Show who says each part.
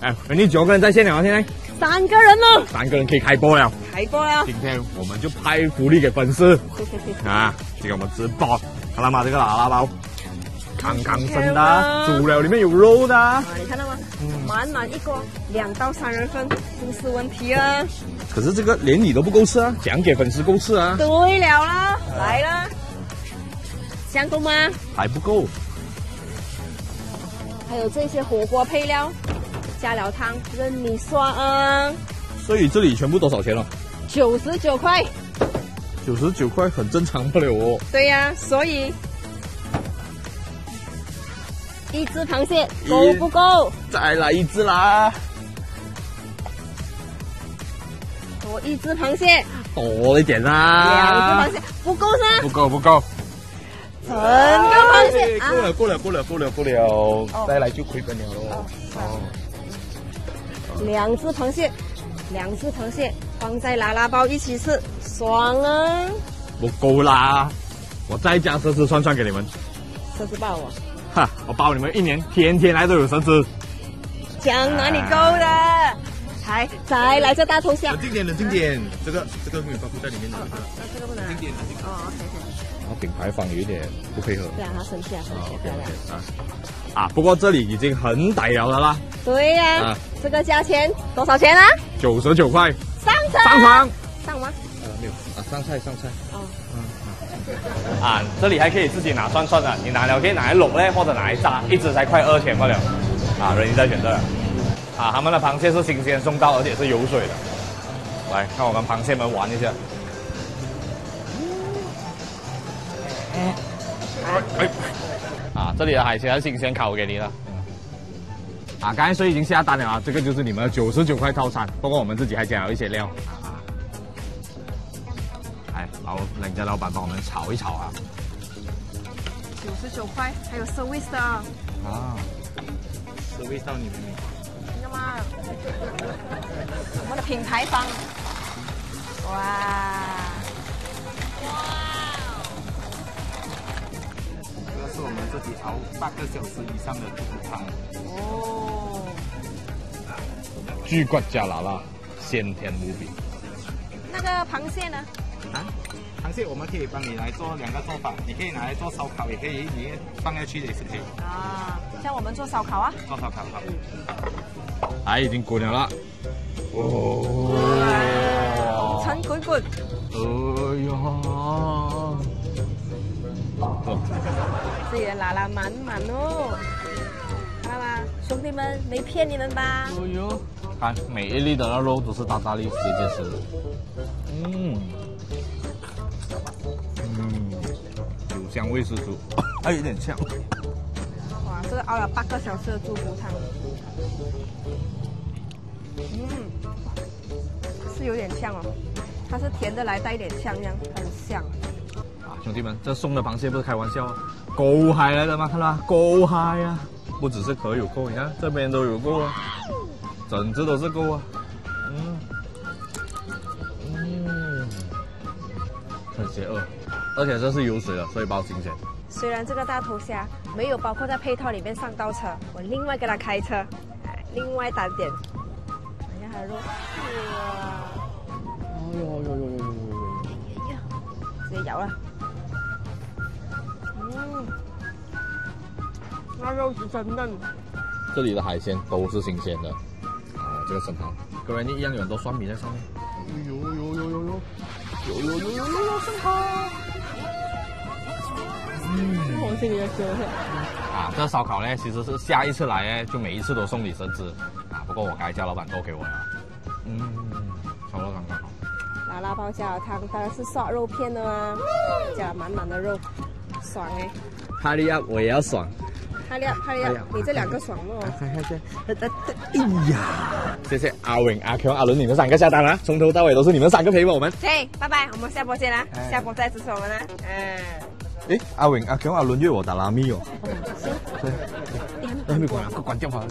Speaker 1: 哎，你九个人在线了啊？现在
Speaker 2: 三个人了，
Speaker 1: 三个人可以开播了。
Speaker 2: 开播了。
Speaker 1: 今天我们就拍福利给粉丝 啊，给我们直播，看到吗？这个喇喇包，康康生的，煮了里面有肉的。
Speaker 2: 啊，你看到吗？满满一锅，两到三人份，不是问题啊。
Speaker 1: 可是这个连你都不够吃啊，讲给粉丝够吃啊。
Speaker 2: 对了啦，来了，香够吗？
Speaker 1: 还不够。
Speaker 2: 还有这些火锅配料，加了汤任你刷啊。
Speaker 1: 所以这里全部多少钱了？
Speaker 2: 九十九块。
Speaker 1: 九十九块很正常不了哦。
Speaker 2: 对呀，所以一只螃蟹够不够？
Speaker 1: 再来一只啦！
Speaker 2: 多一只螃蟹，
Speaker 1: 多一点
Speaker 2: 啦！两只螃蟹不够噻？
Speaker 1: 不够不够。
Speaker 2: 整个螃蟹，
Speaker 1: 够了够了够了够了够了，再来就亏本了喽。
Speaker 2: 哦，两只螃蟹，两只螃蟹放在拉拉包一起吃，爽啊！
Speaker 1: 不够啦，我再加十只串串给你们。
Speaker 2: 蛇吃爆我。
Speaker 1: 哈，我包你们一年，天天来都有蛇吃。
Speaker 2: 讲哪里够的？还再来这大头虾。
Speaker 1: 冷静点，冷静点，这个这个没有包括在里面的。
Speaker 2: 这个不能。
Speaker 1: 冷静点，冷静点。
Speaker 2: 哦，OK。
Speaker 1: 然后品牌方有点不配合，
Speaker 2: 对啊，他生气啊，生气，漂亮啊！
Speaker 1: 啊，不过这里已经很歹了的啦。
Speaker 2: 对呀，这个价钱多少钱啊？
Speaker 1: 九十九块。
Speaker 2: 上车。
Speaker 1: 上床。
Speaker 2: 上吗？
Speaker 1: 呃，没有啊，上菜上菜。哦。嗯啊，这里还可以自己拿串串的，你拿了可以拿来卤嘞，或者拿来炸，一只才快二千块了。啊，人在选择。啊，他们的螃蟹是新鲜送到，而且是有水的。来看我们螃蟹们玩一下。哎，啊，这里的海鲜是新鲜烤给你的。啊，刚才说已经下单了啊，这个就是你们九十九块套餐，不过我们自己还加了一些料。来，老人家老板帮我们炒一炒啊。
Speaker 2: 九十九块，还有 service 的。啊
Speaker 1: ，service 到你们。
Speaker 2: 听品牌方。哇哇！这是我们。
Speaker 1: 自己熬八个小时以上的猪骨汤哦，巨骨加辣辣，鲜甜无比。
Speaker 2: 那个螃蟹呢？啊，
Speaker 3: 螃蟹我们可以帮你来做两个做法，你可以拿来做烧烤，也可以你放下去也是可以。
Speaker 2: 啊，像我们做烧烤啊？
Speaker 3: 做烧烤好。
Speaker 1: 哎，已经滚了。
Speaker 2: 哦。陈滚滚。哎呀。这里的拉拉满满哦，看到吗？兄弟们，没骗你们吧？哎呦，
Speaker 1: 看每一粒的那肉都是大大粒，结结实实。嗯，嗯，有香味十足，还 有点呛。
Speaker 2: 哇，这个熬了八个小时的猪骨汤。嗯，是有点呛哦，它是甜的来带一点呛样，很像。啊。
Speaker 1: 兄弟们，这送的螃蟹不是开玩笑，狗海来的吗？看到吗？狗海呀，不只是壳有够，你看这边都有够啊，整只都是够啊，嗯嗯，很邪恶，而且这是有水的，所以包新鲜。
Speaker 2: 虽然这个大头虾没有包括在配套里面上刀车，我另外给他开车，另外单点。你看还有肉，哇，哎呦呦呦呦呦呦呦，直接咬了。那肉是真嫩，
Speaker 1: 这里的海鲜都是新鲜的。啊，这个生蚝，跟人家一样有很多蒜米在上面。有有有有有有有有有有有生蚝。
Speaker 2: 嗯，我心里的哥。
Speaker 1: 啊，这烧烤呢，其实是下一次来呢，就每一次都送你生吃。啊，不过我该叫老板多给我呀。嗯，炒肉刚刚好。
Speaker 2: 麻辣包加了汤，当然是涮肉片的啦？加了满满的肉，爽哎。
Speaker 1: 哈利亚，我也要爽。
Speaker 2: 哈利亚，哈利亚，你这两个爽哦！
Speaker 1: 哎呀，谢谢阿伟、阿强、阿伦，你们三个下单了，从头到尾都是你们三个陪我们。
Speaker 2: 行，拜拜，我们下播见啦，下播再支持我们啦。嗯。
Speaker 1: 哎，阿伟、阿强、阿伦约我打拉米哦。行。对。哎，没关啊，关掉好了。